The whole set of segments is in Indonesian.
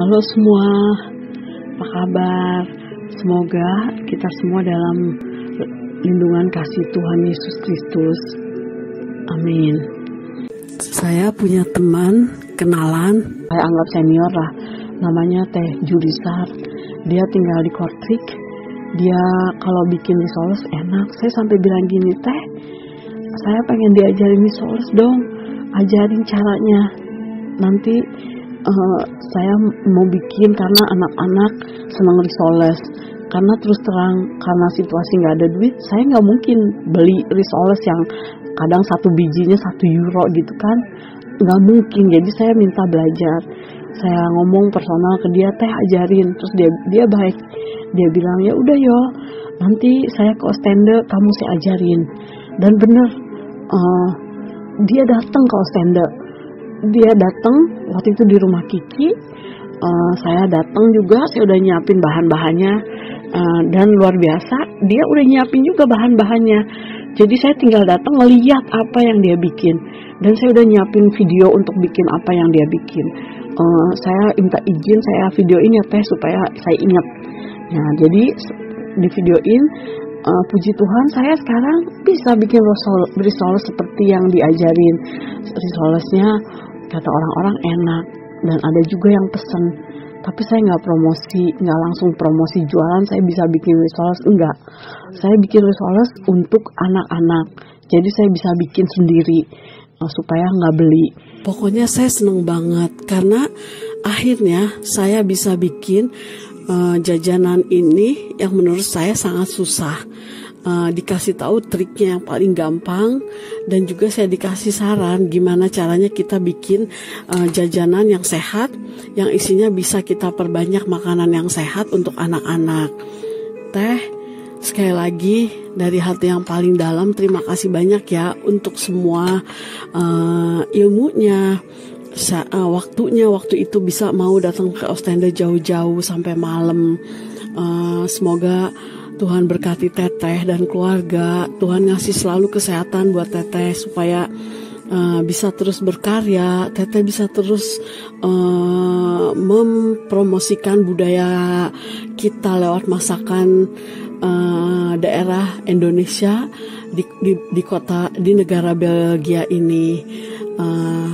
Halo semua, apa kabar? Semoga kita semua dalam lindungan kasih Tuhan Yesus Kristus. Amin. Saya punya teman, kenalan, saya anggap senior lah, namanya Teh Jurisar. Dia tinggal di Kortrik. Dia kalau bikin risoles enak. Saya sampai bilang gini, Teh, saya pengen diajarin risoles dong. Ajarin caranya. Nanti uh, saya mau bikin karena anak-anak senang risoles. Karena terus terang karena situasi nggak ada duit saya nggak mungkin beli risoles yang kadang satu bijinya satu euro gitu kan. Nggak mungkin jadi saya minta belajar. Saya ngomong personal ke dia teh ajarin. Terus dia dia baik. Dia bilang ya udah yo. Nanti saya ke Ostende kamu saya ajarin. Dan bener uh, dia datang ke Ostende dia datang waktu itu di rumah Kiki uh, saya datang juga saya udah nyiapin bahan-bahannya uh, dan luar biasa dia udah nyiapin juga bahan-bahannya. Jadi saya tinggal datang ngeliat apa yang dia bikin dan saya udah nyiapin video untuk bikin apa yang dia bikin. Uh, saya minta izin saya videoin ya teh supaya saya ingat. Nah jadi di videoin uh, puji Tuhan saya sekarang bisa bikin risoles seperti yang diajarin risolesnya kata orang-orang enak. Dan ada juga yang pesen. Tapi saya nggak promosi nggak langsung promosi jualan. Saya bisa bikin risoles enggak. Saya bikin risoles untuk anak-anak. Jadi saya bisa bikin sendiri uh, supaya nggak beli. Pokoknya saya seneng banget. Karena akhirnya saya bisa bikin uh, jajanan ini yang menurut saya sangat susah uh, dikasih tahu triknya yang paling gampang dan juga saya dikasih saran gimana caranya kita bikin uh, jajanan yang sehat yang isinya bisa kita perbanyak makanan yang sehat untuk anak-anak. Teh sekali lagi dari hati yang paling dalam terima kasih banyak ya untuk semua uh, ilmunya Sa uh, waktunya waktu itu bisa mau datang ke Ostende jauh-jauh sampai malam uh, semoga Tuhan berkati Teteh dan keluarga. Tuhan ngasih selalu kesehatan buat Teteh supaya uh, bisa terus berkarya. Teteh bisa terus uh, mempromosikan budaya kita lewat masakan uh, daerah Indonesia di, di, di kota di negara Belgia ini. Uh,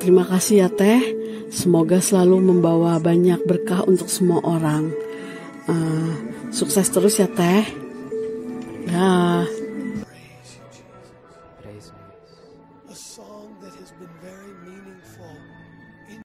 terima kasih ya Teh. Semoga selalu membawa banyak berkah untuk semua orang. Uh, Sukses terus ya Teh. Nah.